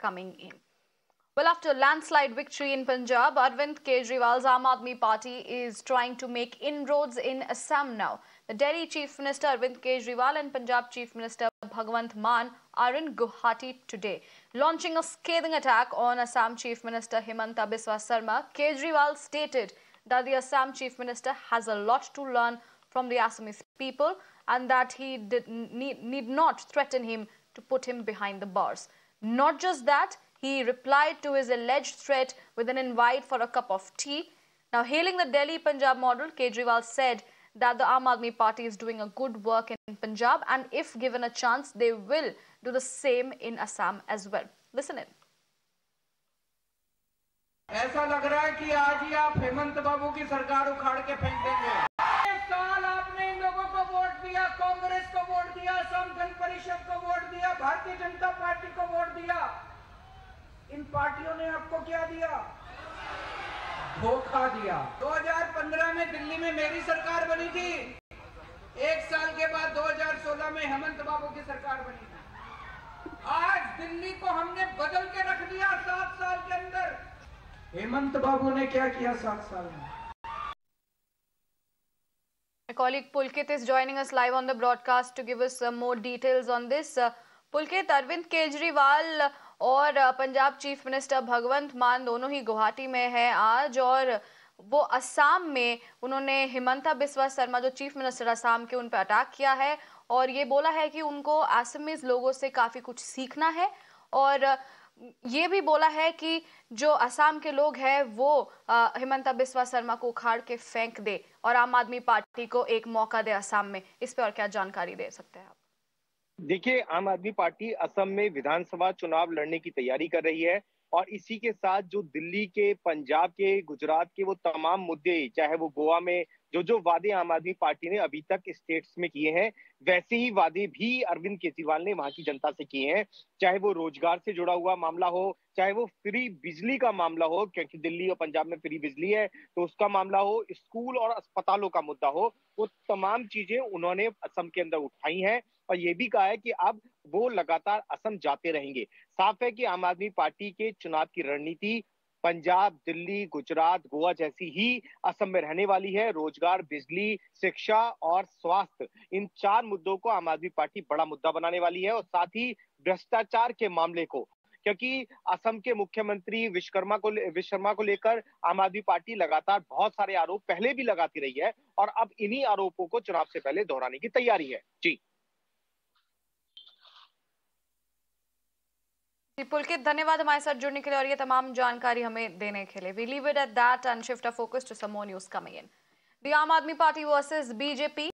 coming in. Well, after a landslide victory in Punjab, Arvind Kejriwal's Aam Aadmi Party is trying to make inroads in Assam now. The Delhi Chief Minister Arvind Kejriwal and Punjab Chief Minister Bhagwant Mann are in Guwahati today, launching a scathing attack on Assam Chief Minister Himanta Biswa Sarma. Kejriwal stated that the Assam Chief Minister has a lot to learn from the Assamese people and that he did, need, need not threaten him to put him behind the bars. Not just that, he replied to his alleged threat with an invite for a cup of tea. Now, hailing the Delhi Punjab model, Kejriwal said that the Aam Aadmi Party is doing a good work in Punjab and if given a chance, they will do the same in Assam as well. Listen in. ऐसा लग रहा है कि आज ही आप हेमंत बाबू की सरकार उखाड़ के फेंक देंगे एक साल आपने इन लोगों को वोट दिया कांग्रेस को वोट दिया असम जन परिषद को वोट दिया भारतीय जनता पार्टी को वोट दिया इन पार्टियों ने आपको क्या दिया? धोखा दिया। 2015 में दिल्ली में मेरी सरकार बनी थी। एक साल के बाद 2016 में हेमंत बाबू की सरकार बनी थी। आज दिल्ली को हमने बदल के रख दिया सात साल के अंदर। हेमंत बाबू ने क्या किया सात साल में? Colic Pulkit is joining us live on the broadcast to give us more details on this Pulkit Arvind Kejriwal और पंजाब चीफ मिनिस्टर भगवंत मान दोनों ही गुवाहाटी में है आज और वो असम में उन्होंने हिमंता बिस्वा शर्मा, जो चीफ मिनिस्टर असम के, उन पर अटैक किया है और ये बोला है कि उनको असमीज लोगों से काफ़ी कुछ सीखना है और ये भी बोला है कि जो असम के लोग हैं वो हिमंता बिस्वा शर्मा को उखाड़ के फेंक दे और आम आदमी पार्टी को एक मौका दे असम में। इस पर और क्या जानकारी दे सकते हैं आप? देखिए, आम आदमी पार्टी असम में विधानसभा चुनाव लड़ने की तैयारी कर रही है और इसी के साथ जो दिल्ली के, पंजाब के, गुजरात के वो तमाम मुद्दे, चाहे वो गोवा में जो जो वादे आम आदमी पार्टी ने अभी तक स्टेट्स में किए हैं, वैसे ही वादे भी अरविंद केजरीवाल ने वहाँ की जनता से किए हैं। चाहे वो रोज़गार से जुड़ा हुआ मामला हो, चाहे वो फ्री बिजली का मामला हो, क्योंकि दिल्ली और पंजाब में फ्री बिजली है तो उसका मामला हो, स्कूल और अस्पतालों का मुद्दा हो, वो तमाम चीज़ें उन्होंने असम के अंदर उठाई हैं और ये भी कहा है कि अब वो लगातार असम जाते रहेंगे। साफ़ है कि आम आदमी पार्टी के चुनाव की रणनीति पंजाब, दिल्ली, गुजरात, गोवा जैसी ही असम में रहने वाली है। रोज़गार, बिजली, शिक्षा और स्वास्थ्य, इन चार मुद्दों को आम आदमी पार्टी बड़ा मुद्दा बनाने वाली है और साथ ही भ्रष्टाचार के मामले को, क्योंकि असम के मुख्यमंत्री विश्वकर्मा को विश्वकर्मा को लेकर आम आदमी पार्टी लगातार बहुत सारे आरोप पहले भी लगाती रही है और अब इन्हीं आरोपों को चुनाव से पहले दोहराने की तैयारी है। जी। पुलकित धन्यवाद हमारे साथ जुड़ने के लिए और ये तमाम जानकारी हमें देने के लिए। We leave it at that and shift a focus to some news coming in the Aam Aadmi party versus BJP